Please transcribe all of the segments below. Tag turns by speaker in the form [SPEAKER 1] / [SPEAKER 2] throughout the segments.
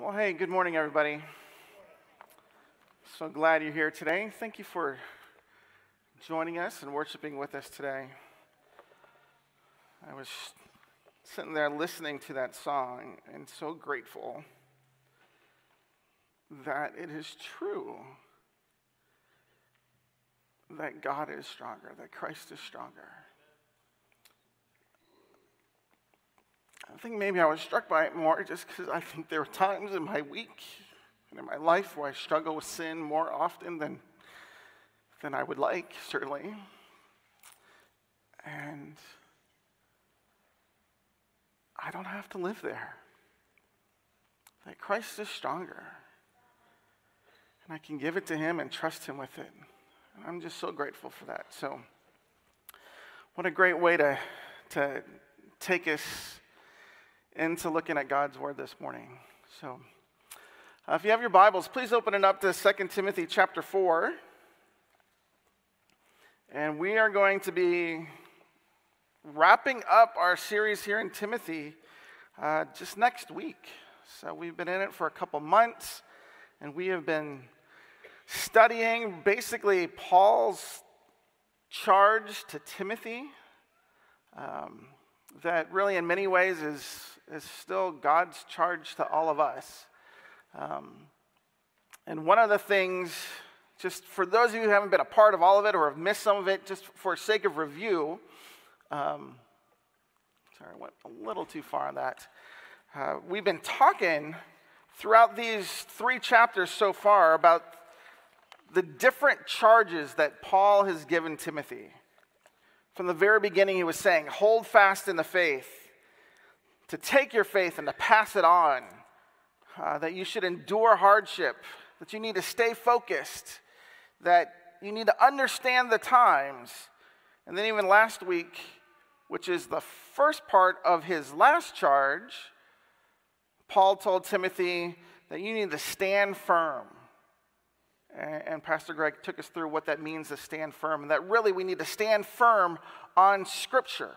[SPEAKER 1] Well, hey, good morning, everybody. So glad you're here today. Thank you for joining us and worshiping with us today. I was sitting there listening to that song and so grateful that it is true that God is stronger, that Christ is stronger. I think maybe I was struck by it more just because I think there are times in my week and in my life where I struggle with sin more often than, than I would like, certainly. And I don't have to live there. That Christ is stronger. And I can give it to Him and trust Him with it. And I'm just so grateful for that. So, what a great way to, to take us into looking at God's Word this morning. So, uh, if you have your Bibles, please open it up to 2 Timothy chapter 4. And we are going to be wrapping up our series here in Timothy uh, just next week. So, we've been in it for a couple months, and we have been studying basically Paul's charge to Timothy. Um, that really, in many ways, is, is still God's charge to all of us. Um, and one of the things, just for those of you who haven't been a part of all of it or have missed some of it, just for sake of review, um, sorry, I went a little too far on that. Uh, we've been talking throughout these three chapters so far about the different charges that Paul has given Timothy. From the very beginning, he was saying, hold fast in the faith, to take your faith and to pass it on, uh, that you should endure hardship, that you need to stay focused, that you need to understand the times. And then, even last week, which is the first part of his last charge, Paul told Timothy that you need to stand firm. And Pastor Greg took us through what that means to stand firm, and that really we need to stand firm on Scripture.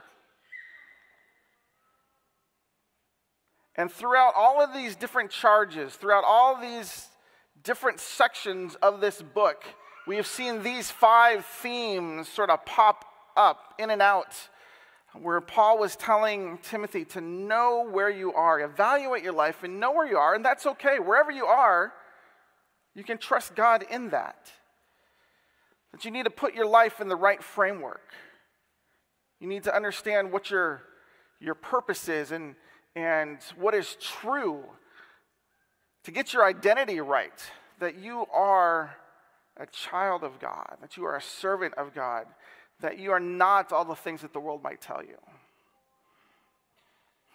[SPEAKER 1] And throughout all of these different charges, throughout all these different sections of this book, we have seen these five themes sort of pop up in and out, where Paul was telling Timothy to know where you are, evaluate your life, and know where you are, and that's okay. Wherever you are, you can trust God in that. That you need to put your life in the right framework. You need to understand what your, your purpose is and, and what is true to get your identity right. That you are a child of God, that you are a servant of God, that you are not all the things that the world might tell you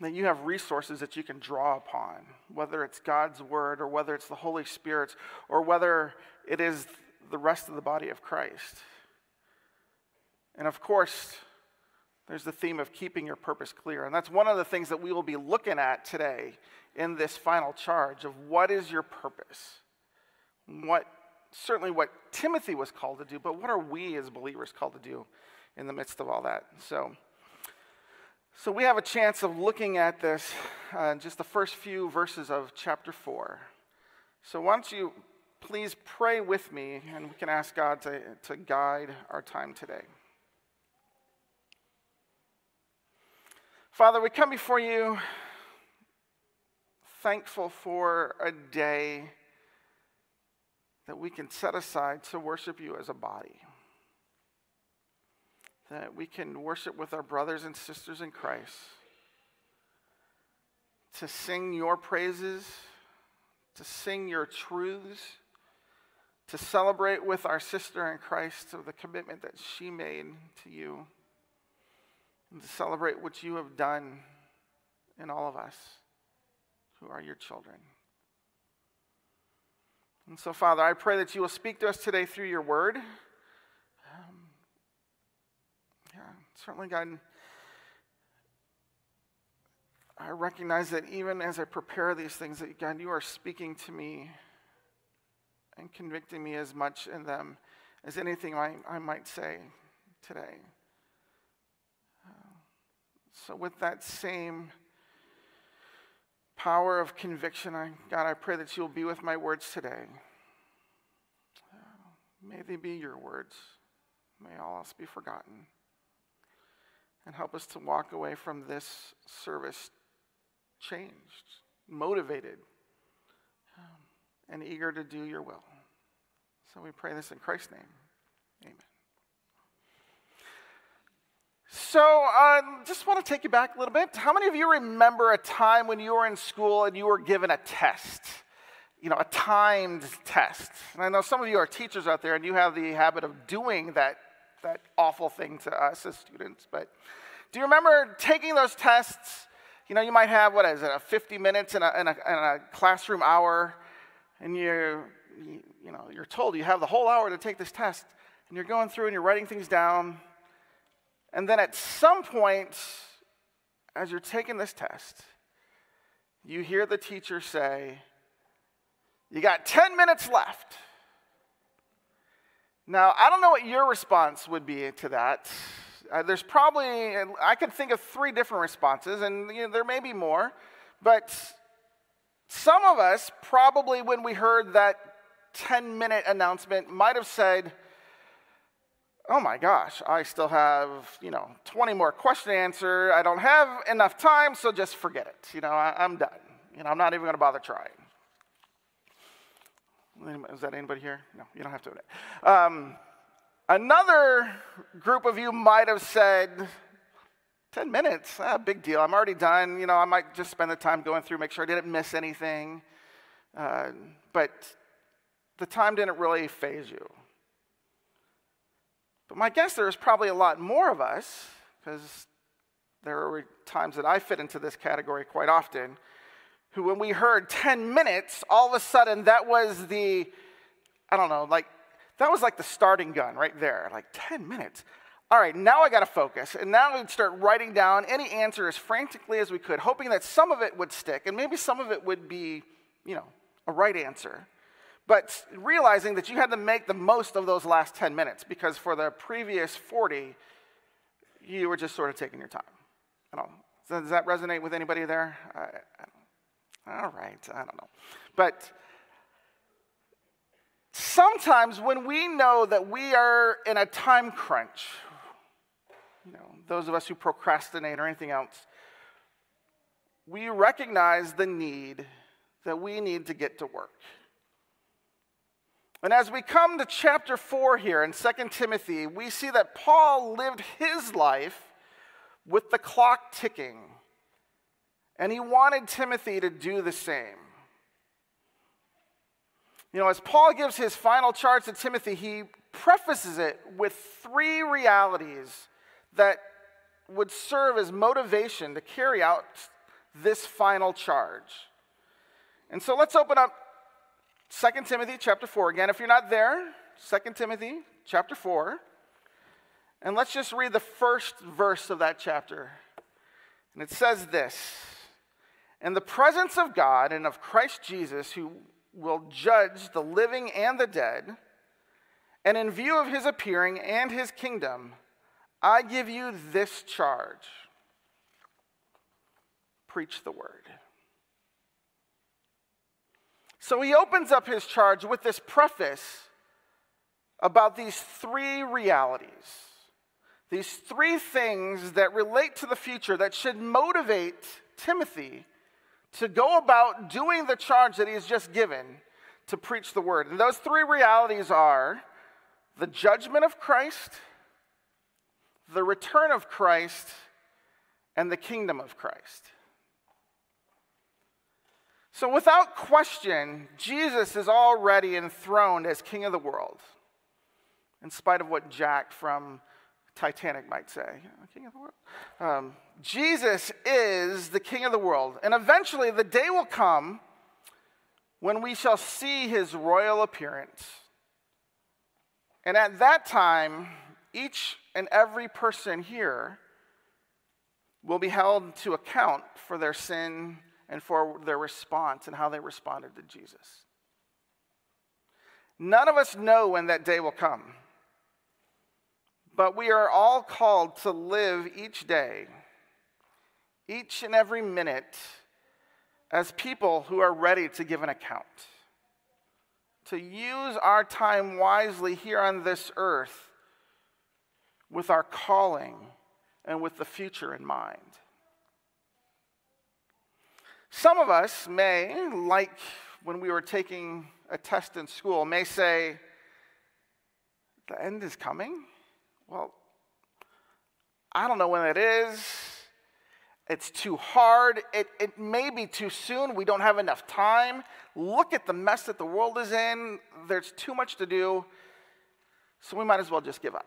[SPEAKER 1] that you have resources that you can draw upon, whether it's God's word or whether it's the Holy Spirit or whether it is the rest of the body of Christ. And of course, there's the theme of keeping your purpose clear. And that's one of the things that we will be looking at today in this final charge of what is your purpose? What certainly what Timothy was called to do, but what are we as believers called to do in the midst of all that? So so, we have a chance of looking at this, uh, just the first few verses of chapter 4. So, why don't you please pray with me and we can ask God to, to guide our time today. Father, we come before you thankful for a day that we can set aside to worship you as a body that we can worship with our brothers and sisters in Christ, to sing your praises, to sing your truths, to celebrate with our sister in Christ of the commitment that she made to you, and to celebrate what you have done in all of us who are your children. And so, Father, I pray that you will speak to us today through your word. Um, yeah, certainly, God, I recognize that even as I prepare these things, that God, you are speaking to me and convicting me as much in them as anything I, I might say today. So, with that same power of conviction. I, God, I pray that you will be with my words today. May they be your words. May all else be forgotten. And help us to walk away from this service changed, motivated, um, and eager to do your will. So we pray this in Christ's name. Amen. So, I um, just want to take you back a little bit. How many of you remember a time when you were in school and you were given a test? You know, a timed test. And I know some of you are teachers out there and you have the habit of doing that, that awful thing to us as students. But do you remember taking those tests? You know, you might have, what is it, a 50 minutes in a, in a, in a classroom hour, and you, you, you know, you're told you have the whole hour to take this test, and you're going through and you're writing things down and then at some point, as you're taking this test, you hear the teacher say, You got 10 minutes left. Now, I don't know what your response would be to that. Uh, there's probably, I could think of three different responses, and you know, there may be more, but some of us probably, when we heard that 10 minute announcement, might have said, oh my gosh, I still have, you know, 20 more question answer. I don't have enough time, so just forget it. You know, I, am done. You know, I'm not even going to bother trying. Is that anybody here? No, you don't have to. Um, another group of you might have said, 10 minutes, ah, big deal. I'm already done. You know, I might just spend the time going through, make sure I didn't miss anything. Uh, but the time didn't really faze you. But my guess there is probably a lot more of us, because there are times that I fit into this category quite often, who, when we heard 10 minutes, all of a sudden that was the, I don't know, like, that was like the starting gun right there. Like, 10 minutes. All right, now I got to focus. And now we'd start writing down any answer as frantically as we could, hoping that some of it would stick and maybe some of it would be, you know, a right answer but realizing that you had to make the most of those last 10 minutes because for the previous 40, you were just sort of taking your time. I don't know. Does that resonate with anybody there? I, I all right, I don't know. But sometimes when we know that we are in a time crunch, you know, those of us who procrastinate or anything else, we recognize the need that we need to get to work. And as we come to chapter 4 here in 2 Timothy, we see that Paul lived his life with the clock ticking. And he wanted Timothy to do the same. You know, as Paul gives his final charge to Timothy, he prefaces it with three realities that would serve as motivation to carry out this final charge. And so let's open up 2 Timothy chapter 4. Again, if you're not there, 2 Timothy chapter 4. And let's just read the first verse of that chapter. And it says this In the presence of God and of Christ Jesus, who will judge the living and the dead, and in view of his appearing and his kingdom, I give you this charge preach the word. So he opens up his charge with this preface about these three realities, these three things that relate to the future that should motivate Timothy to go about doing the charge that he has just given to preach the word. And those three realities are the judgment of Christ, the return of Christ, and the kingdom of Christ. So, without question, Jesus is already enthroned as King of the world, in spite of what Jack from Titanic might say. King of the world. Um, Jesus is the King of the world, and eventually the day will come when we shall see his royal appearance. And at that time, each and every person here will be held to account for their sin and for their response and how they responded to Jesus. None of us know when that day will come, but we are all called to live each day, each and every minute, as people who are ready to give an account, to use our time wisely here on this earth with our calling and with the future in mind. Some of us may, like when we were taking a test in school, may say, The end is coming? Well, I don't know when it is. It's too hard. It, it may be too soon. We don't have enough time. Look at the mess that the world is in. There's too much to do. So we might as well just give up.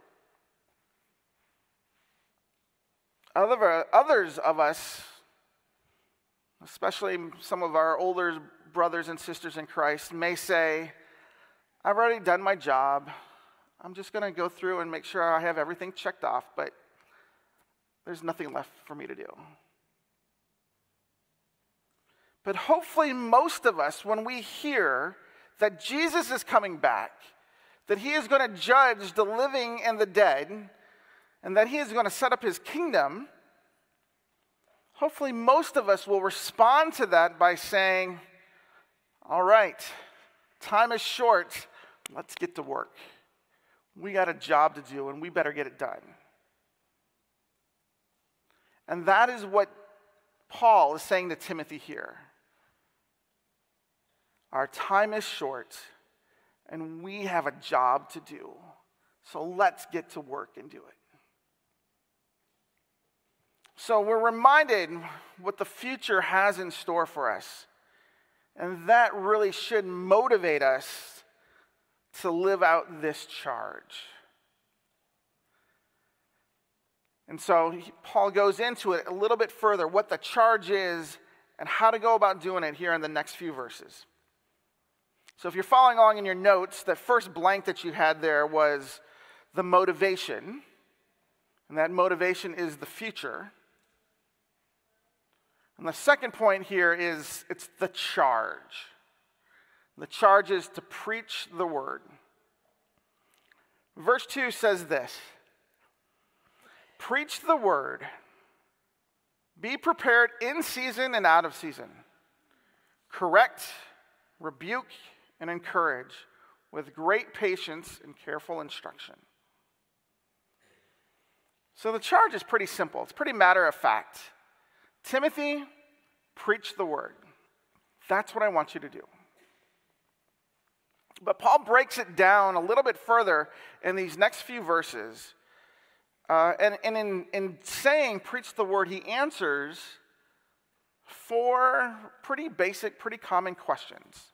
[SPEAKER 1] Other, others of us, especially some of our older brothers and sisters in Christ, may say, I've already done my job. I'm just going to go through and make sure I have everything checked off, but there's nothing left for me to do. But hopefully, most of us, when we hear that Jesus is coming back, that he is going to judge the living and the dead, and that he is going to set up his kingdom, hopefully, most of us will respond to that by saying, All right, time is short, let's get to work. We got a job to do, and we better get it done. And that is what Paul is saying to Timothy here. Our time is short, and we have a job to do. So let's get to work and do it. So we're reminded what the future has in store for us. And that really should motivate us to live out this charge. And so Paul goes into it a little bit further what the charge is and how to go about doing it here in the next few verses. So if you're following along in your notes, that first blank that you had there was the motivation. And that motivation is the future. And the second point here is it's the charge. The charge is to preach the word. Verse 2 says this Preach the word, be prepared in season and out of season, correct, rebuke, and encourage with great patience and careful instruction. So the charge is pretty simple, it's pretty matter of fact. Timothy, preach the word. That's what I want you to do. But Paul breaks it down a little bit further in these next few verses. Uh, and and in, in saying, preach the word, he answers four pretty basic, pretty common questions.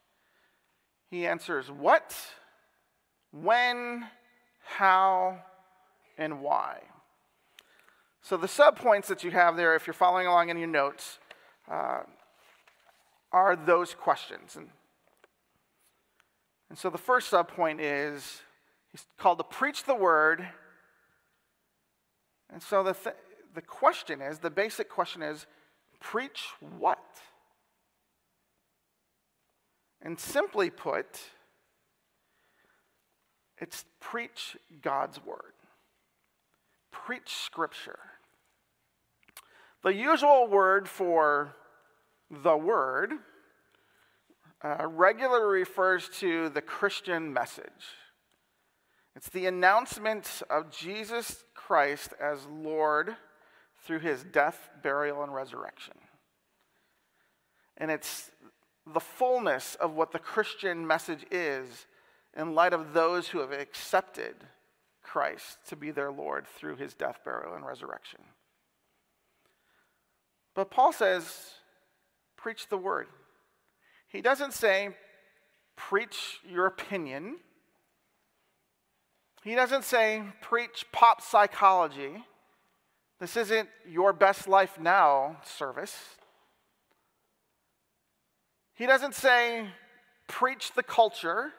[SPEAKER 1] He answers what, when, how, and why. So the subpoints that you have there, if you're following along in your notes, uh, are those questions. And, and so the first subpoint is he's called to preach the word. And so the, th- the question is the basic question is preach what? And simply put, it's preach God's word, preach scripture. The usual word for the word uh, regularly refers to the Christian message. It's the announcement of Jesus Christ as Lord through his death, burial, and resurrection. And it's the fullness of what the Christian message is in light of those who have accepted Christ to be their Lord through his death, burial, and resurrection. But Paul says, preach the word. He doesn't say, preach your opinion. He doesn't say, preach pop psychology. This isn't your best life now service. He doesn't say, preach the culture.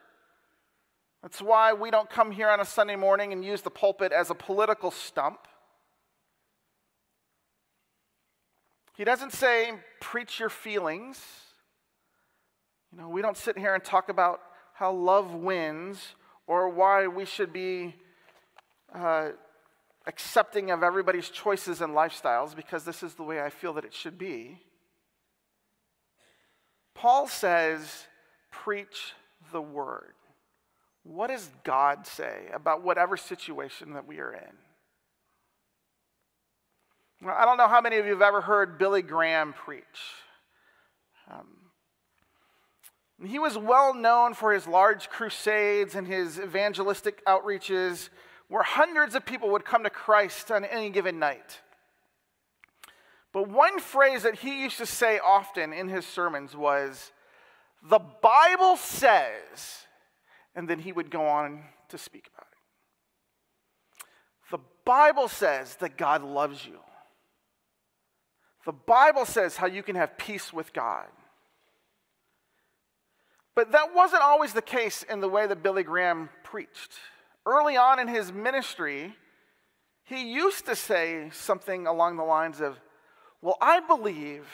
[SPEAKER 1] That's why we don't come here on a Sunday morning and use the pulpit as a political stump. He doesn't say, preach your feelings. You know, we don't sit here and talk about how love wins or why we should be uh, accepting of everybody's choices and lifestyles because this is the way I feel that it should be. Paul says, preach the word. What does God say about whatever situation that we are in? Well, I don't know how many of you have ever heard Billy Graham preach. Um, he was well known for his large crusades and his evangelistic outreaches, where hundreds of people would come to Christ on any given night. But one phrase that he used to say often in his sermons was, The Bible says, and then he would go on to speak about it. The Bible says that God loves you. The Bible says how you can have peace with God. But that wasn't always the case in the way that Billy Graham preached. Early on in his ministry, he used to say something along the lines of, Well, I believe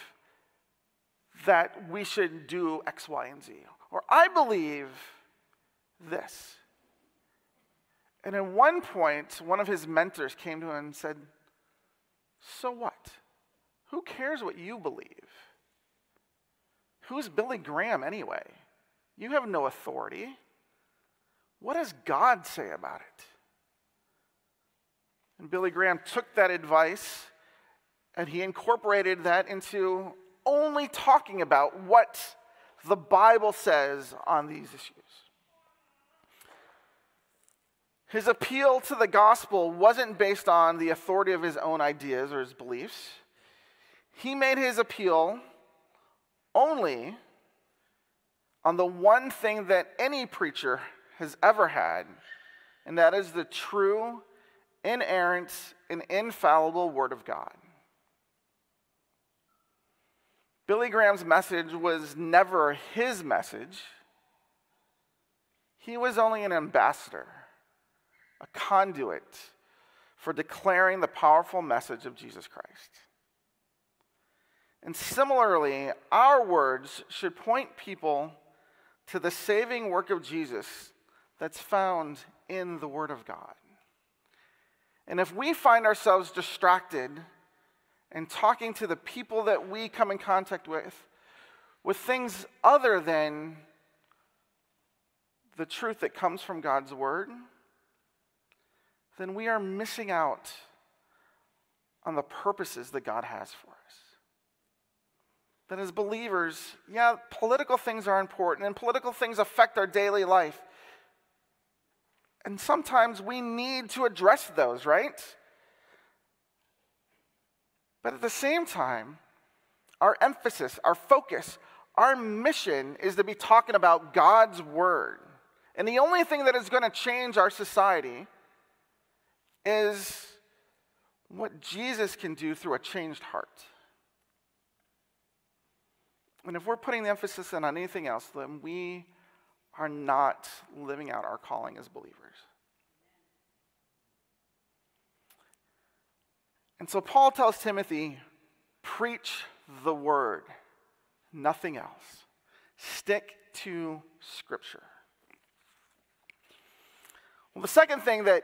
[SPEAKER 1] that we should do X, Y, and Z. Or I believe this. And at one point, one of his mentors came to him and said, So what? Who cares what you believe? Who's Billy Graham anyway? You have no authority. What does God say about it? And Billy Graham took that advice and he incorporated that into only talking about what the Bible says on these issues. His appeal to the gospel wasn't based on the authority of his own ideas or his beliefs. He made his appeal only on the one thing that any preacher has ever had, and that is the true, inerrant, and infallible Word of God. Billy Graham's message was never his message. He was only an ambassador, a conduit for declaring the powerful message of Jesus Christ. And similarly, our words should point people to the saving work of Jesus that's found in the Word of God. And if we find ourselves distracted and talking to the people that we come in contact with with things other than the truth that comes from God's Word, then we are missing out on the purposes that God has for us that as believers, yeah, political things are important and political things affect our daily life. And sometimes we need to address those, right? But at the same time, our emphasis, our focus, our mission is to be talking about God's word. And the only thing that is going to change our society is what Jesus can do through a changed heart. And if we're putting the emphasis in on anything else, then we are not living out our calling as believers. And so Paul tells Timothy, preach the word, nothing else. Stick to Scripture. Well, the second thing that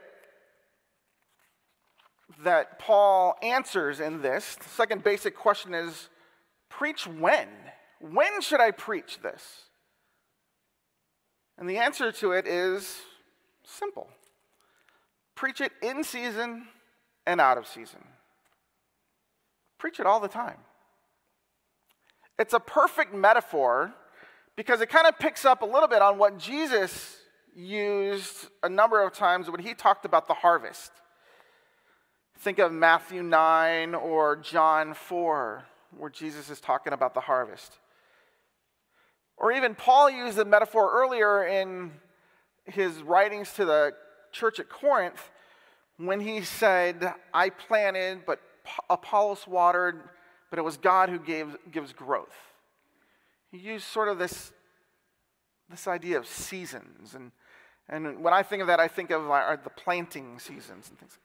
[SPEAKER 1] that Paul answers in this, the second basic question is preach when? When should I preach this? And the answer to it is simple preach it in season and out of season. Preach it all the time. It's a perfect metaphor because it kind of picks up a little bit on what Jesus used a number of times when he talked about the harvest. Think of Matthew 9 or John 4, where Jesus is talking about the harvest. Or even Paul used the metaphor earlier in his writings to the church at Corinth when he said, I planted, but Apollos watered, but it was God who gave, gives growth. He used sort of this, this idea of seasons. And, and when I think of that, I think of like, the planting seasons and things.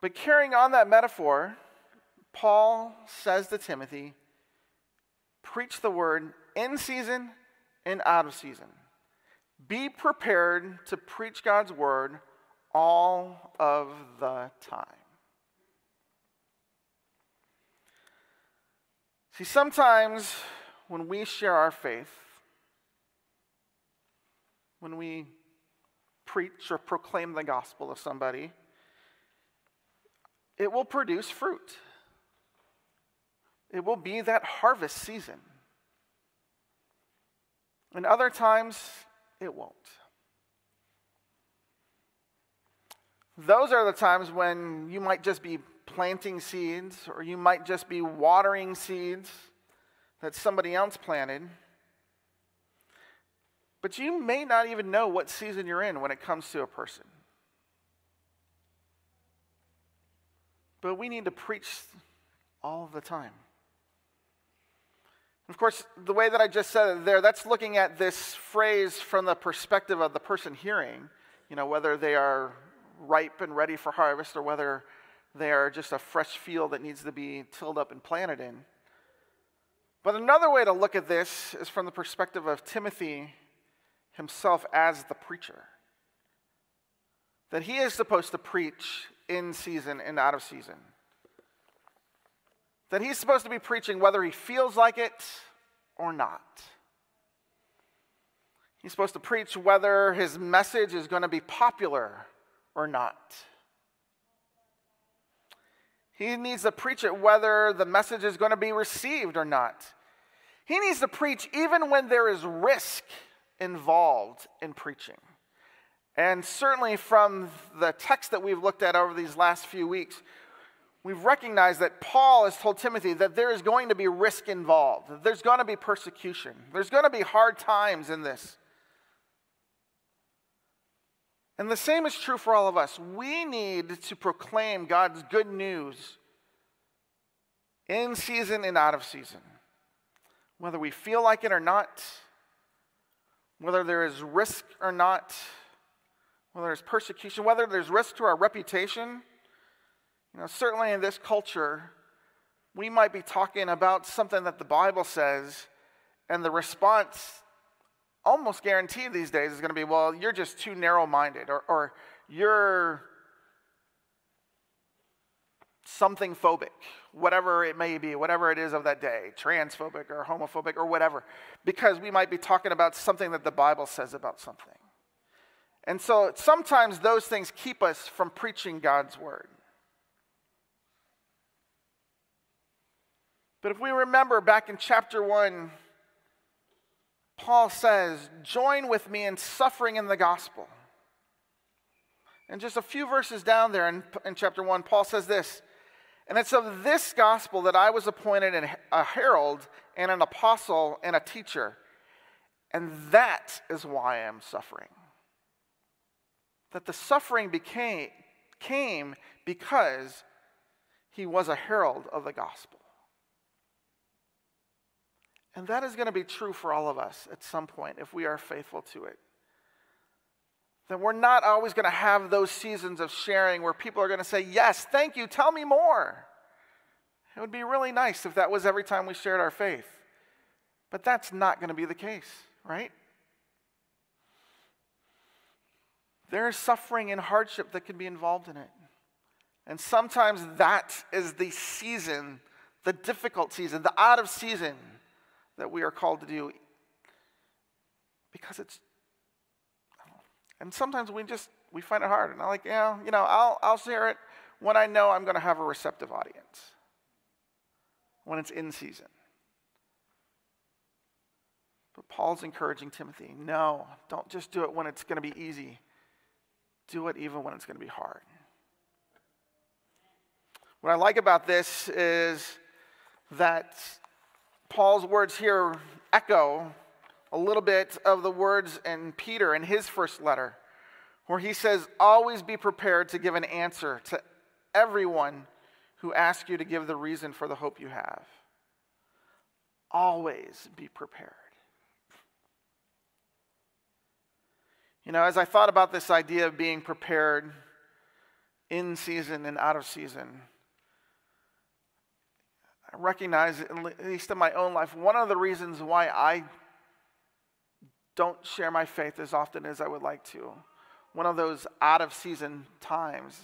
[SPEAKER 1] But carrying on that metaphor, Paul says to Timothy, preach the word in season and out of season. Be prepared to preach God's word all of the time. See, sometimes when we share our faith, when we preach or proclaim the gospel of somebody, it will produce fruit. It will be that harvest season. And other times, it won't. Those are the times when you might just be planting seeds or you might just be watering seeds that somebody else planted. But you may not even know what season you're in when it comes to a person. But we need to preach all the time. Of course, the way that I just said it there, that's looking at this phrase from the perspective of the person hearing, you know, whether they are ripe and ready for harvest or whether they are just a fresh field that needs to be tilled up and planted in. But another way to look at this is from the perspective of Timothy himself as the preacher. That he is supposed to preach in season and out of season. That he's supposed to be preaching whether he feels like it or not. He's supposed to preach whether his message is going to be popular or not. He needs to preach it whether the message is going to be received or not. He needs to preach even when there is risk involved in preaching. And certainly from the text that we've looked at over these last few weeks, we've recognized that Paul has told Timothy that there is going to be risk involved, there's going to be persecution, there's going to be hard times in this. And the same is true for all of us. We need to proclaim God's good news in season and out of season. Whether we feel like it or not, whether there is risk or not, whether there's persecution, whether there's risk to our reputation. You know, certainly in this culture, we might be talking about something that the Bible says, and the response almost guaranteed these days is going to be, well, you're just too narrow minded, or, or you're something phobic, whatever it may be, whatever it is of that day, transphobic or homophobic or whatever, because we might be talking about something that the Bible says about something. And so sometimes those things keep us from preaching God's word. But if we remember back in chapter 1, Paul says, Join with me in suffering in the gospel. And just a few verses down there in, in chapter 1, Paul says this And it's of this gospel that I was appointed a herald and an apostle and a teacher. And that is why I am suffering. That the suffering became, came because he was a herald of the gospel. And that is going to be true for all of us at some point if we are faithful to it. That we're not always going to have those seasons of sharing where people are going to say, Yes, thank you, tell me more. It would be really nice if that was every time we shared our faith. But that's not going to be the case, right? There is suffering and hardship that can be involved in it. And sometimes that is the season, the difficult season, the out of season that we are called to do because it's and sometimes we just we find it hard and i'm like yeah you know i'll i'll share it when i know i'm going to have a receptive audience. When it's in season. But paul's encouraging timothy no don't just do it when it's going to be easy. Do it even when it's going to be hard. What i like about this is that Paul's words here echo a little bit of the words in Peter in his first letter, where he says, Always be prepared to give an answer to everyone who asks you to give the reason for the hope you have. Always be prepared. You know, as I thought about this idea of being prepared in season and out of season, I recognize, at least in my own life, one of the reasons why I don't share my faith as often as I would like to, one of those out of season times,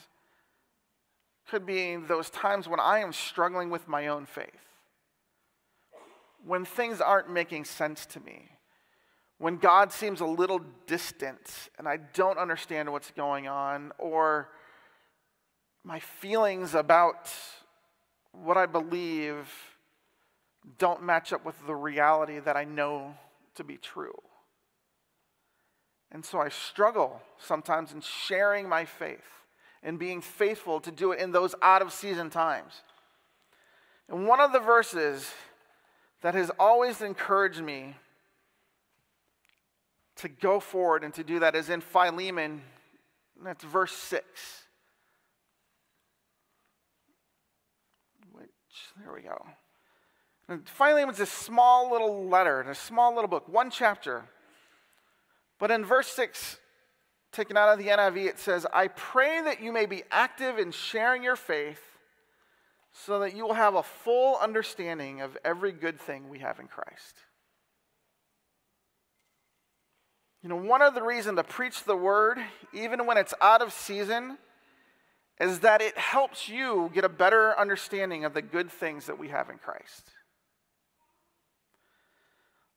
[SPEAKER 1] could be those times when I am struggling with my own faith. when things aren't making sense to me, when God seems a little distant and I don't understand what's going on, or my feelings about what I believe don't match up with the reality that I know to be true. And so I struggle sometimes in sharing my faith and being faithful to do it in those out of season times. And one of the verses that has always encouraged me to go forward and to do that is in Philemon, that's verse 6. Which, there we go. And Philemon's a small little letter, a small little book, one chapter. But in verse 6, taken out of the NIV, it says, I pray that you may be active in sharing your faith so that you will have a full understanding of every good thing we have in Christ. You know, one of the reasons to preach the word, even when it's out of season, is that it helps you get a better understanding of the good things that we have in Christ.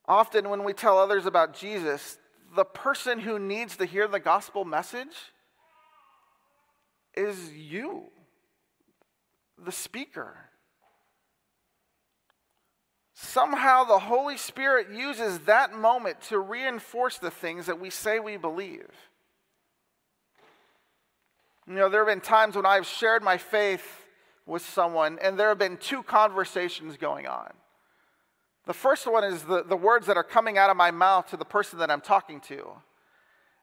[SPEAKER 1] Often, when we tell others about Jesus, the person who needs to hear the gospel message is you, the speaker. Somehow the Holy Spirit uses that moment to reinforce the things that we say we believe. You know, there have been times when I've shared my faith with someone and there have been two conversations going on. The first one is the, the words that are coming out of my mouth to the person that I'm talking to.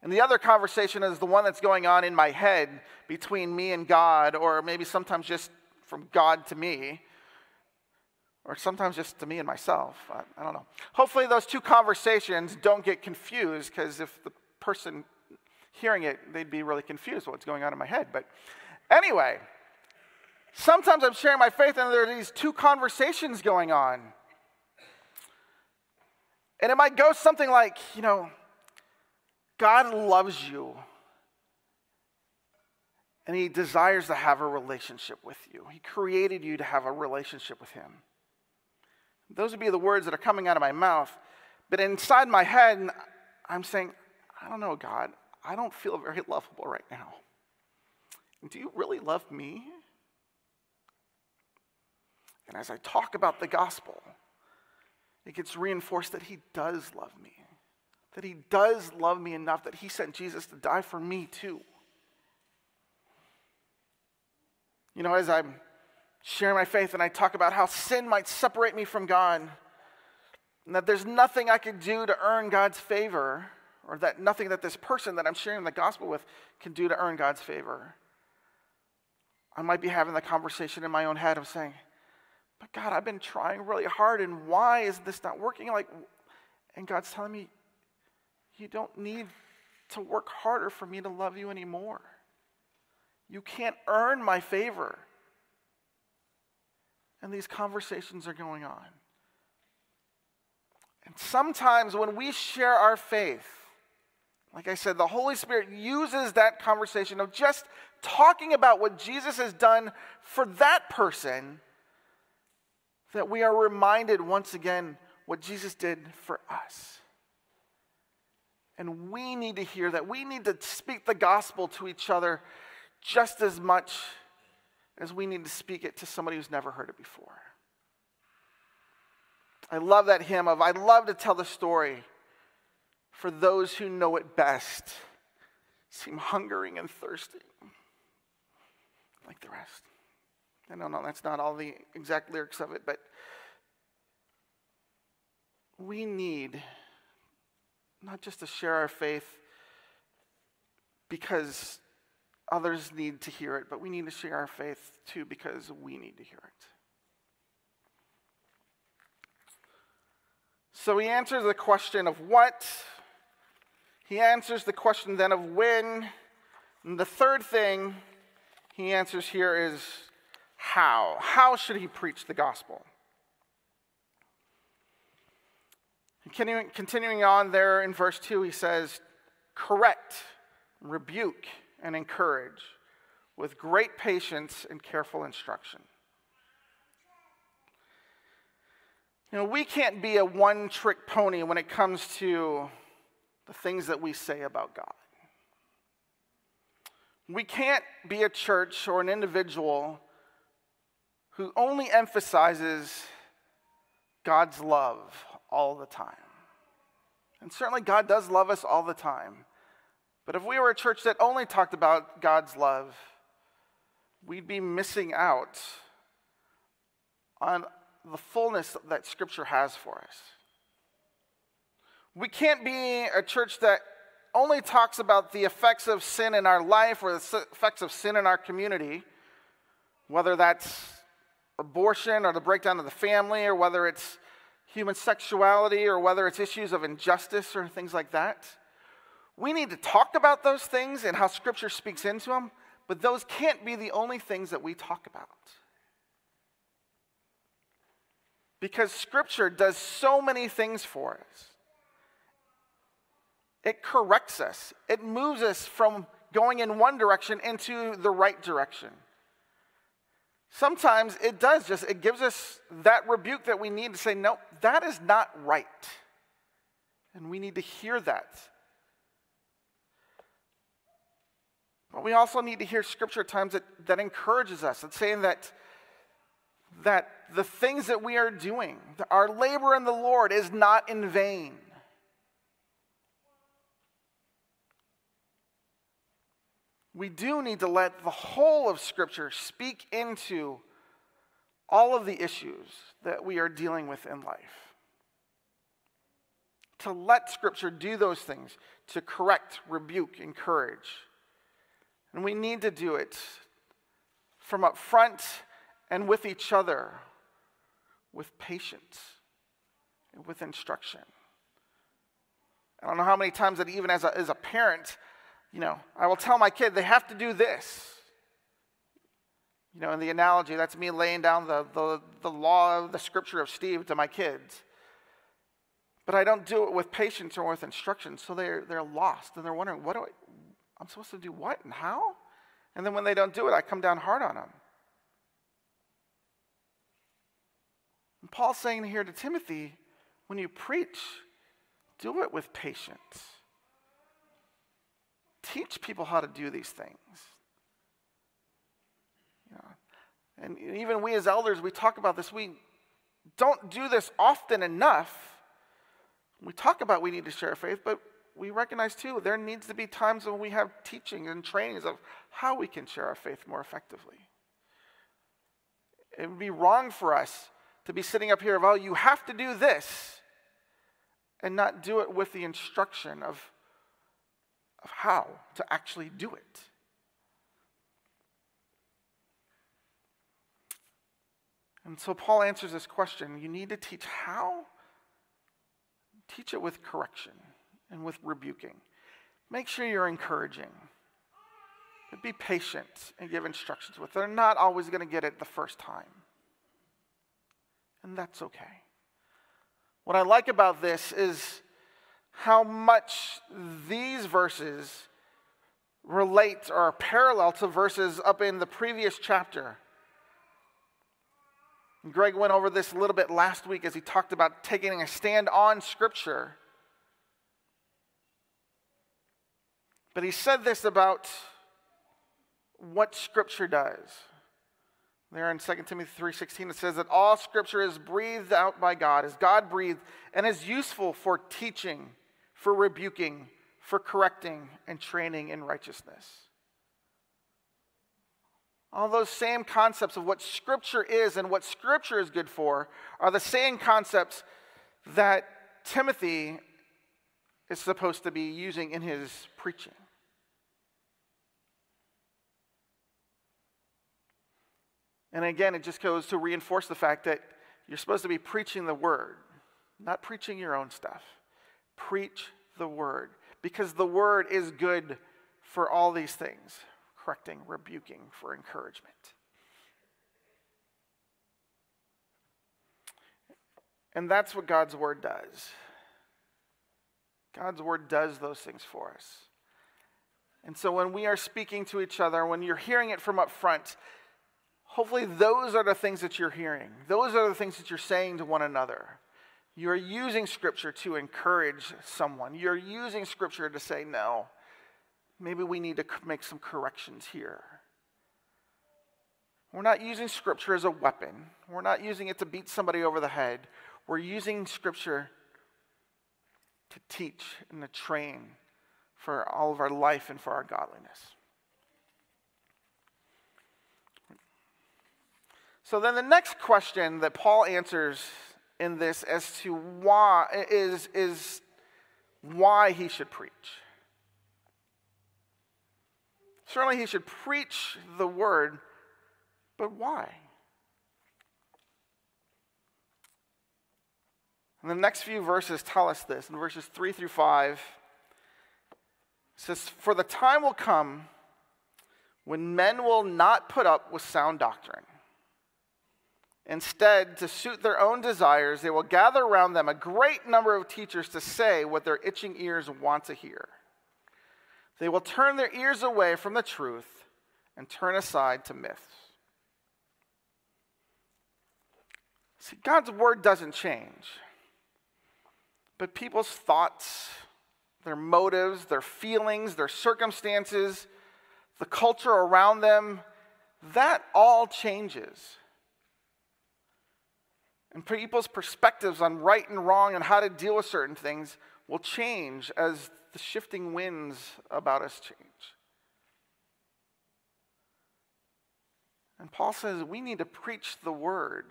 [SPEAKER 1] And the other conversation is the one that's going on in my head between me and God, or maybe sometimes just from God to me, or sometimes just to me and myself. I, I don't know. Hopefully, those two conversations don't get confused, because if the person hearing it, they'd be really confused what's going on in my head. But anyway, sometimes I'm sharing my faith, and there are these two conversations going on. And it might go something like, you know, God loves you. And he desires to have a relationship with you. He created you to have a relationship with him. Those would be the words that are coming out of my mouth. But inside my head, I'm saying, I don't know, God. I don't feel very lovable right now. Do you really love me? And as I talk about the gospel, it gets reinforced that he does love me, that he does love me enough that he sent Jesus to die for me too. You know, as I'm sharing my faith and I talk about how sin might separate me from God, and that there's nothing I could do to earn God's favor, or that nothing that this person that I'm sharing the gospel with can do to earn God's favor. I might be having the conversation in my own head of saying, but God, I've been trying really hard, and why is this not working? Like, and God's telling me, you don't need to work harder for me to love you anymore. You can't earn my favor. And these conversations are going on. And sometimes when we share our faith, like I said, the Holy Spirit uses that conversation of just talking about what Jesus has done for that person that we are reminded once again what Jesus did for us. And we need to hear that. We need to speak the gospel to each other just as much as we need to speak it to somebody who's never heard it before. I love that hymn of I love to tell the story for those who know it best, seem hungering and thirsty like the rest. I don't know, that's not all the exact lyrics of it, but we need not just to share our faith because others need to hear it, but we need to share our faith too because we need to hear it. So he answers the question of what, he answers the question then of when, and the third thing he answers here is how. How should he preach the gospel? Continuing, on there in verse 2, he says, correct, rebuke, and encourage with great patience and careful instruction. You know, we can't be a one trick pony when it comes to the things that we say about God. We can't be a church or an individual who only emphasizes God's love all the time. And certainly, God does love us all the time. But if we were a church that only talked about God's love, we'd be missing out on the fullness that Scripture has for us. We can't be a church that only talks about the effects of sin in our life or the effects of sin in our community, whether that's abortion or the breakdown of the family, or whether it's human sexuality, or whether it's issues of injustice or things like that. We need to talk about those things and how Scripture speaks into them, but those can't be the only things that we talk about. Because Scripture does so many things for us. It corrects us, it moves us from going in one direction into the right direction. Sometimes it does just, it gives us that rebuke that we need to say, no, that is not right. And we need to hear that. But we also need to hear scripture at times that, that encourages us. It's saying that that the things that we are doing, our labor in the Lord is not in vain. We do need to let the whole of Scripture speak into all of the issues that we are dealing with in life. To let Scripture do those things, to correct, rebuke, encourage. And we need to do it from up front and with each other with patience and with instruction. I don't know how many times that even as a, as a parent, you know, I will tell my kid they have to do this. You know, in the analogy, that's me laying down the, the, the law, of the scripture of Steve to my kids. But I don't do it with patience or with instruction, so they're, they're lost and they're wondering, what do I, I'm supposed to do what and how? And then when they don't do it, I come down hard on them. And Paul's saying here to Timothy, when you preach, do it with patience. Teach people how to do these things. And even we as elders, we talk about this. We don't do this often enough. We talk about we need to share faith, but we recognize too there needs to be times when we have teaching and trainings of how we can share our faith more effectively. It would be wrong for us to be sitting up here of, oh, you have to do this, and not do it with the instruction of, of how to actually do it. And so Paul answers this question you need to teach how? Teach it with correction and with rebuking. Make sure you're encouraging. But be patient and give instructions with. They're not always going to get it the first time and that's okay. What I like about this is how much these verses relate or are parallel to verses up in the previous chapter. Greg went over this a little bit last week as he talked about taking a stand on Scripture. But he said this about what Scripture does. There in 2 Timothy 3:16 it says that all scripture is breathed out by God, is God breathed and is useful for teaching, for rebuking, for correcting and training in righteousness. All those same concepts of what scripture is and what scripture is good for are the same concepts that Timothy is supposed to be using in his preaching. And again, it just goes to reinforce the fact that you're supposed to be preaching the word, not preaching your own stuff. Preach the word because the word is good for all these things correcting, rebuking, for encouragement. And that's what God's word does. God's word does those things for us. And so when we are speaking to each other, when you're hearing it from up front, Hopefully, those are the things that you're hearing. Those are the things that you're saying to one another. You're using Scripture to encourage someone. You're using Scripture to say, no, maybe we need to make some corrections here. We're not using Scripture as a weapon, we're not using it to beat somebody over the head. We're using Scripture to teach and to train for all of our life and for our godliness. So then the next question that Paul answers in this as to why is, is why he should preach. Certainly he should preach the word, but why? And the next few verses tell us this. In verses 3 through 5, it says, For the time will come when men will not put up with sound doctrine. Instead, to suit their own desires, they will gather around them a great number of teachers to say what their itching ears want to hear. They will turn their ears away from the truth and turn aside to myths. See, God's word doesn't change. But people's thoughts, their motives, their feelings, their circumstances, the culture around them, that all changes. And people's perspectives on right and wrong and how to deal with certain things will change as the shifting winds about us change. And Paul says we need to preach the word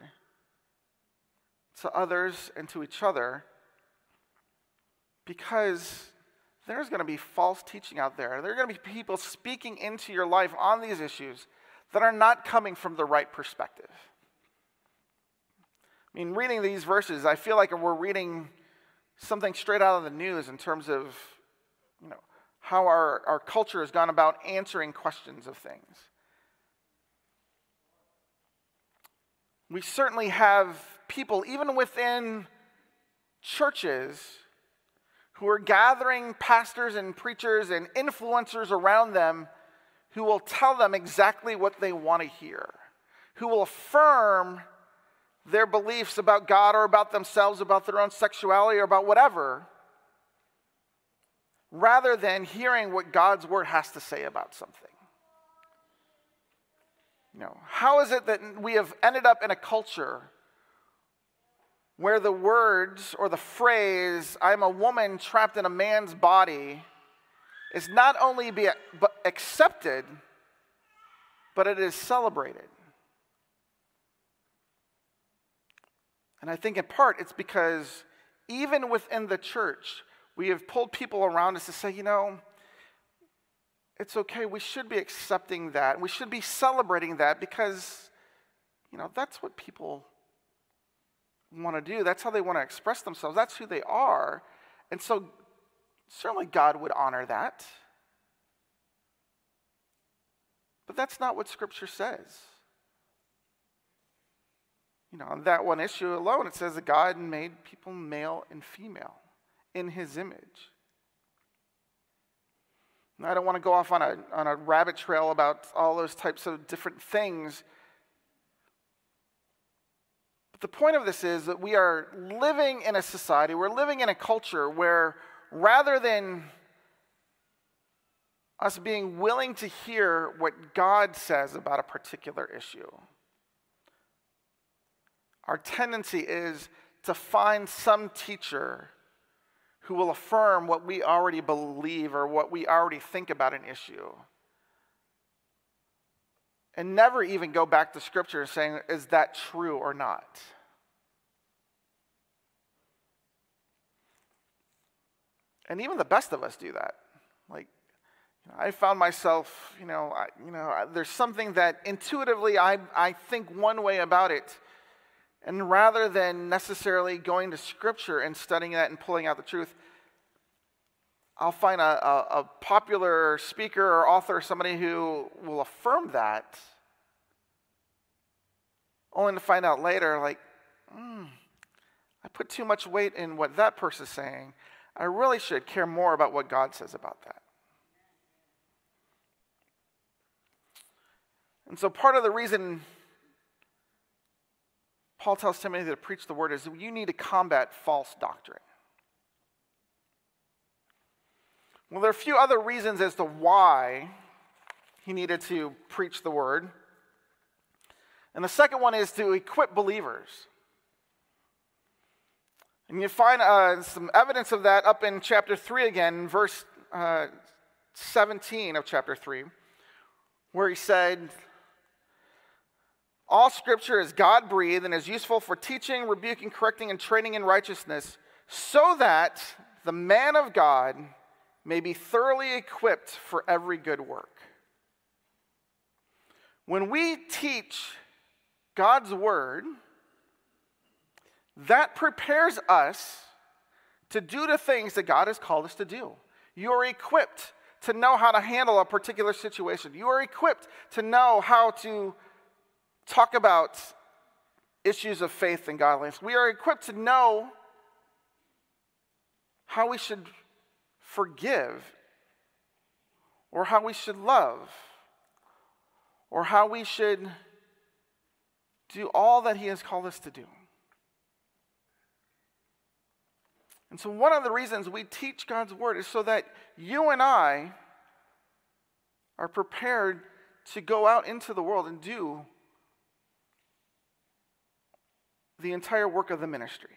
[SPEAKER 1] to others and to each other because there's going to be false teaching out there. There are going to be people speaking into your life on these issues that are not coming from the right perspective. I mean, reading these verses, I feel like we're reading something straight out of the news in terms of you know, how our, our culture has gone about answering questions of things. We certainly have people, even within churches, who are gathering pastors and preachers and influencers around them who will tell them exactly what they want to hear, who will affirm their beliefs about God or about themselves, about their own sexuality or about whatever, rather than hearing what God's word has to say about something. You know, how is it that we have ended up in a culture where the words or the phrase, I'm a woman trapped in a man's body, is not only be accepted, but it is celebrated. And I think in part it's because even within the church, we have pulled people around us to say, you know, it's okay, we should be accepting that. We should be celebrating that because, you know, that's what people want to do. That's how they want to express themselves. That's who they are. And so, certainly, God would honor that. But that's not what Scripture says. You know, on that one issue alone, it says that God made people male and female in his image. And I don't want to go off on a, on a rabbit trail about all those types of different things But the point of this is that we are living in a society, we're living in a culture where rather than us being willing to hear what God says about a particular issue, our tendency is to find some teacher who will affirm what we already believe or what we already think about an issue. And never even go back to Scripture saying, is that true or not? And even the best of us do that. Like, I found myself, you know, I, you know, there's something that intuitively I, I think one way about it. And rather than necessarily going to Scripture and studying that and pulling out the truth, I'll find a, a, a popular speaker or author, somebody who will affirm that, only to find out later, like, hmm, I put too much weight in what that person's saying. I really should care more about what God says about that. And so, part of the reason Paul tells Timothy to preach the word is you need to combat false doctrine. Well, there are a few other reasons as to why he needed to preach the word. And the second one is to equip believers. And you find uh, some evidence of that up in chapter 3 again, verse uh, 17 of chapter 3, where he said, All scripture is God breathed and is useful for teaching, rebuking, correcting, and training in righteousness, so that the man of God may be thoroughly equipped for every good work. When we teach God's word, that prepares us to do the things that God has called us to do. You are equipped to know how to handle a particular situation. You are equipped to know how to talk about issues of faith and godliness. We are equipped to know how we should forgive or how we should love or how we should do all that He has called us to do. And so, one of the reasons we teach God's Word is so that you and I are prepared to go out into the world and do the entire work of the ministry.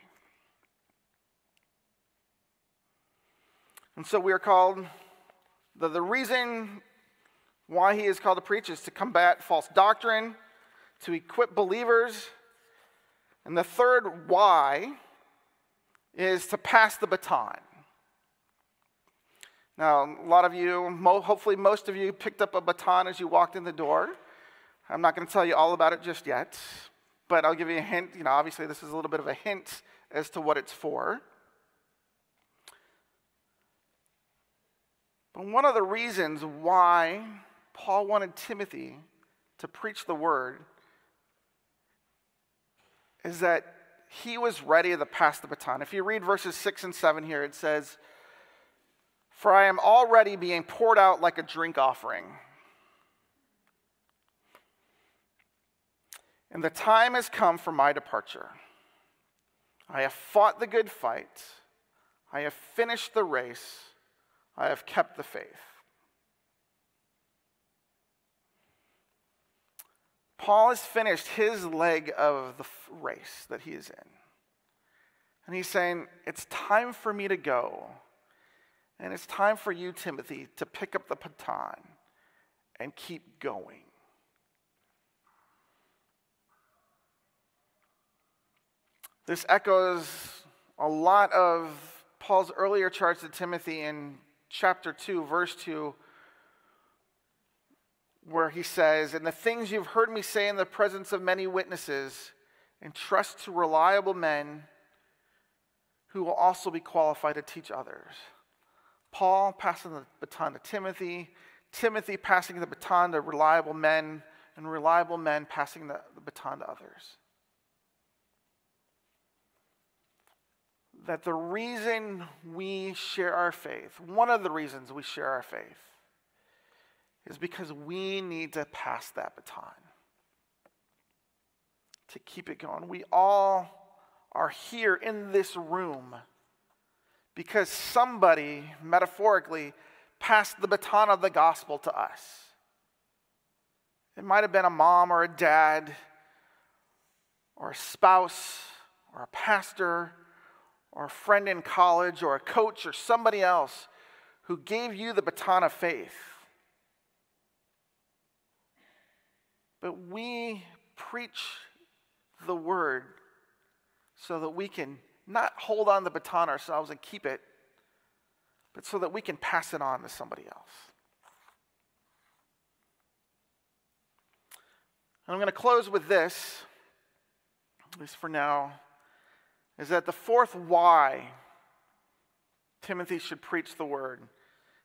[SPEAKER 1] And so we are called, the, the reason why he is called to preach is to combat false doctrine, to equip believers. And the third why is to pass the baton. Now, a lot of you, hopefully, most of you picked up a baton as you walked in the door. I'm not going to tell you all about it just yet, but I'll give you a hint. You know, obviously, this is a little bit of a hint as to what it's for. But one of the reasons why Paul wanted Timothy to preach the word is that he was ready to pass the baton. If you read verses 6 and 7 here, it says, For I am already being poured out like a drink offering. And the time has come for my departure. I have fought the good fight. I have finished the race. I have kept the faith. Paul has finished his leg of the race that he is in. And he's saying, It's time for me to go. And it's time for you, Timothy, to pick up the baton and keep going. This echoes a lot of Paul's earlier charge to Timothy in chapter 2, verse 2, where he says, And the things you've heard me say in the presence of many witnesses, entrust to reliable men who will also be qualified to teach others. Paul passing the baton to Timothy, Timothy passing the baton to reliable men, and reliable men passing the, the baton to others. That the reason we share our faith, one of the reasons we share our faith, is because we need to pass that baton to keep it going. We all are here in this room because somebody, metaphorically, passed the baton of the gospel to us. It might have been a mom or a dad or a spouse or a pastor or a friend in college or a coach or somebody else who gave you the baton of faith. But we preach the word so that we can not hold on the baton ourselves and keep it, but so that we can pass it on to somebody else. And I'm going to close with this, at least for now is that the fourth why Timothy should preach the word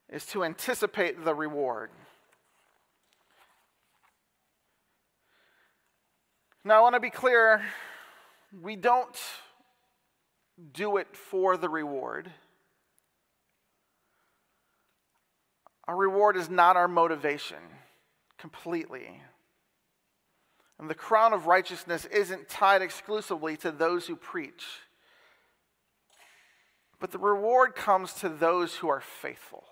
[SPEAKER 1] is to anticipate the reward. Now, I want to be clear we don't do it for the reward. Our reward is not our motivation completely. And the crown of righteousness isn't tied exclusively to those who preach, but the reward comes to those who are faithful.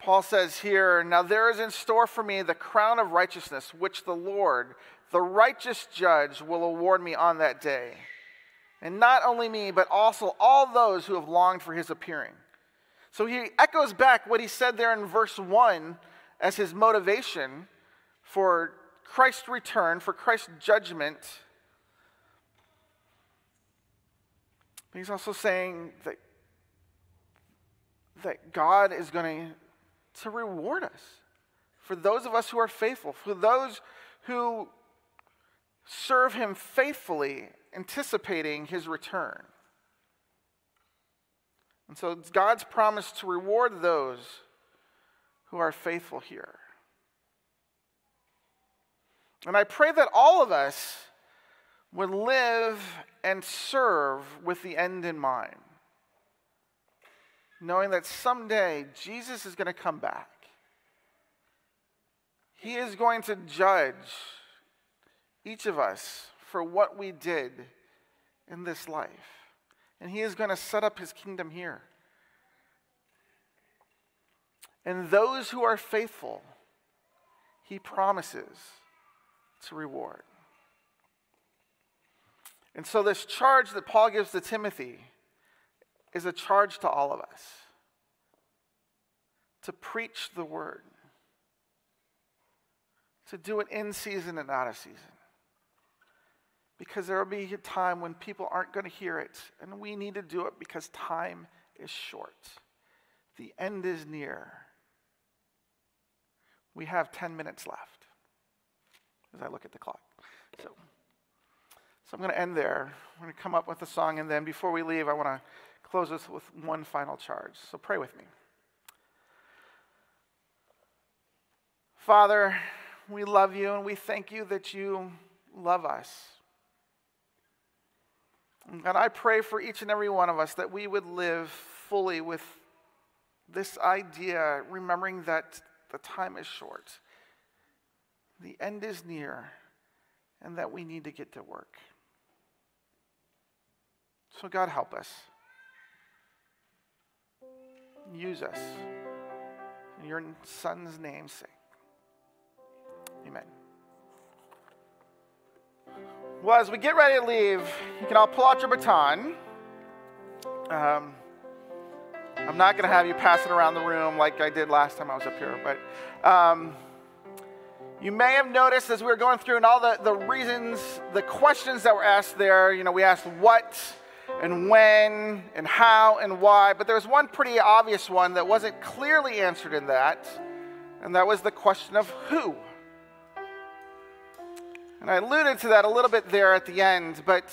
[SPEAKER 1] Paul says here, Now there is in store for me the crown of righteousness, which the Lord, the righteous judge, will award me on that day. And not only me, but also all those who have longed for his appearing. So he echoes back what he said there in verse 1 as his motivation for Christ's return, for Christ's judgment. But he's also saying that, that God is going to to reward us. For those of us who are faithful, for those who serve Him faithfully, anticipating His return. And so it's God's promise to reward those who are faithful here. And I pray that all of us would live and serve with the end in mind knowing that someday Jesus is going to come back. He is going to judge each of us for what we did in this life. And He is going to set up His kingdom here. And those who are faithful, He promises reward. And so, this charge that Paul gives to Timothy is a charge to all of us to preach the word, to do it in season and out of season. Because there will be a time when people aren't going to hear it, and we need to do it because time is short. The end is near. We have 10 minutes left as I look at the clock. So, so I'm going to end there. We're going to come up with a song, and then before we leave, I want to close us with one final charge. So pray with me. Father, we love you and we thank you that you love us. And I pray for each and every one of us that we would live fully with this idea, remembering that the time is short, the end is near, and that we need to get to work. So, God, help us. Use us. In your son's name, sake. Amen. Well, as we get ready to leave, you can all pull out your baton. Um, I'm not going to have you pass it around the room like I did last time I was up here, but um, you may have noticed as we were going through and all the, the reasons, the questions that were asked there, you know, we asked what, and when and how and why, but there was one pretty obvious one that wasn't clearly answered in that, and that was the question of who. And I alluded to that a little bit there at the end, but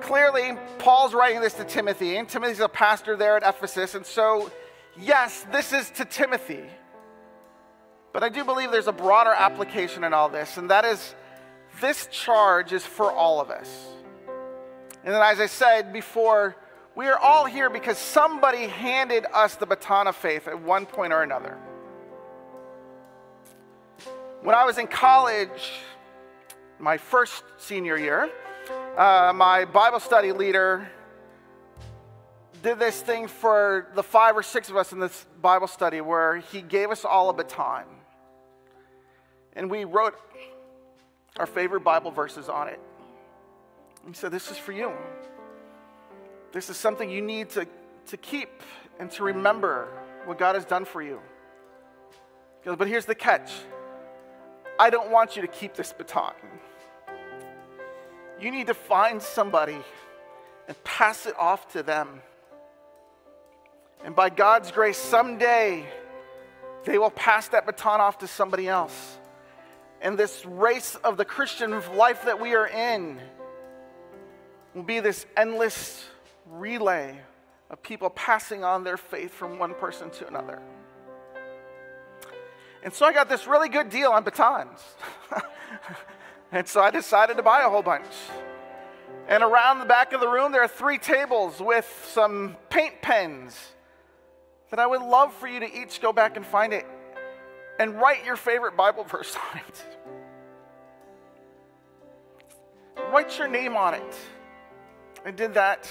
[SPEAKER 1] clearly Paul's writing this to Timothy, and Timothy's a pastor there at Ephesus, and so, yes, this is to Timothy. But I do believe there's a broader application in all this, and that is this charge is for all of us. And then, as I said before, we are all here because somebody handed us the baton of faith at one point or another. When I was in college, my first senior year, uh, my Bible study leader did this thing for the five or six of us in this Bible study where he gave us all a baton. And we wrote our favorite Bible verses on it. He said, This is for you. This is something you need to, to keep and to remember what God has done for you. Goes, but here's the catch I don't want you to keep this baton. You need to find somebody and pass it off to them. And by God's grace, someday they will pass that baton off to somebody else. And this race of the Christian life that we are in, will be this endless relay of people passing on their faith from one person to another. And so I got this really good deal on batons. and so I decided to buy a whole bunch. And around the back of the room, there are three tables with some paint pens that I would love for you to each go back and find it. And write your favorite Bible verse on it. Write your name on it. I did that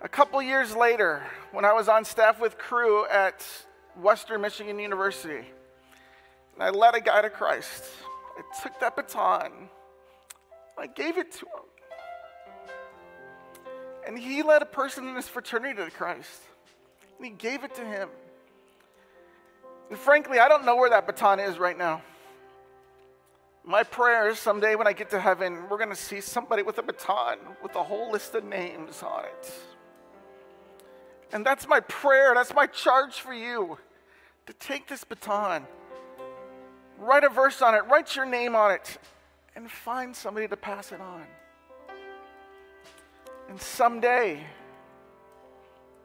[SPEAKER 1] a couple years later when I was on staff with Cru at Western Michigan University. And I led a guy to Christ. I took that baton, I gave it to him. And he led a person in his fraternity to Christ. And he gave it to him. And frankly, I don't know where that baton is right now. My prayer is someday when I get to heaven, we're going to see somebody with a baton with a whole list of names on it. And that's my prayer, that's my charge for you to take this baton, write a verse on it, write your name on it, and find somebody to pass it on. And someday,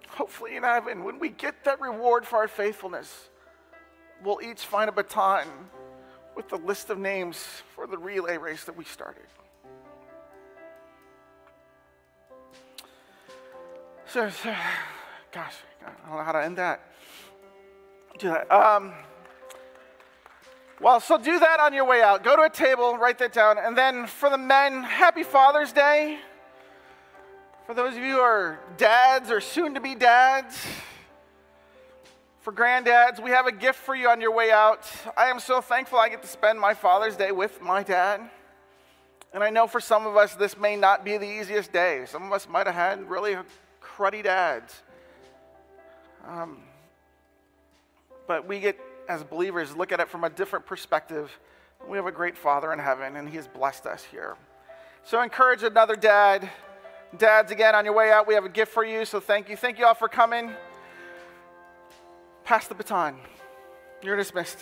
[SPEAKER 1] hopefully in heaven, when we get that reward for our faithfulness, we'll each find a baton with the list of names for the relay race that we started. So, so gosh, I don't know how to end that. Do that. Um, well, so do that on your way out. Go to a table, write that down. And then for the men, happy Father's Day. For those of you who are dads or soon to be dads, for granddads, we have a gift for you on your way out. I am so thankful I get to spend my Father's Day with my dad. And I know for some of us, this may not be the easiest day. Some of us might have had really cruddy dads. Um, but we get, as believers, look at it from a different perspective. We have a great Father in heaven, and He has blessed us here. So encourage another dad. Dads, again, on your way out, we have a gift for you. So thank you. Thank you all for coming. Pass the baton. You're dismissed.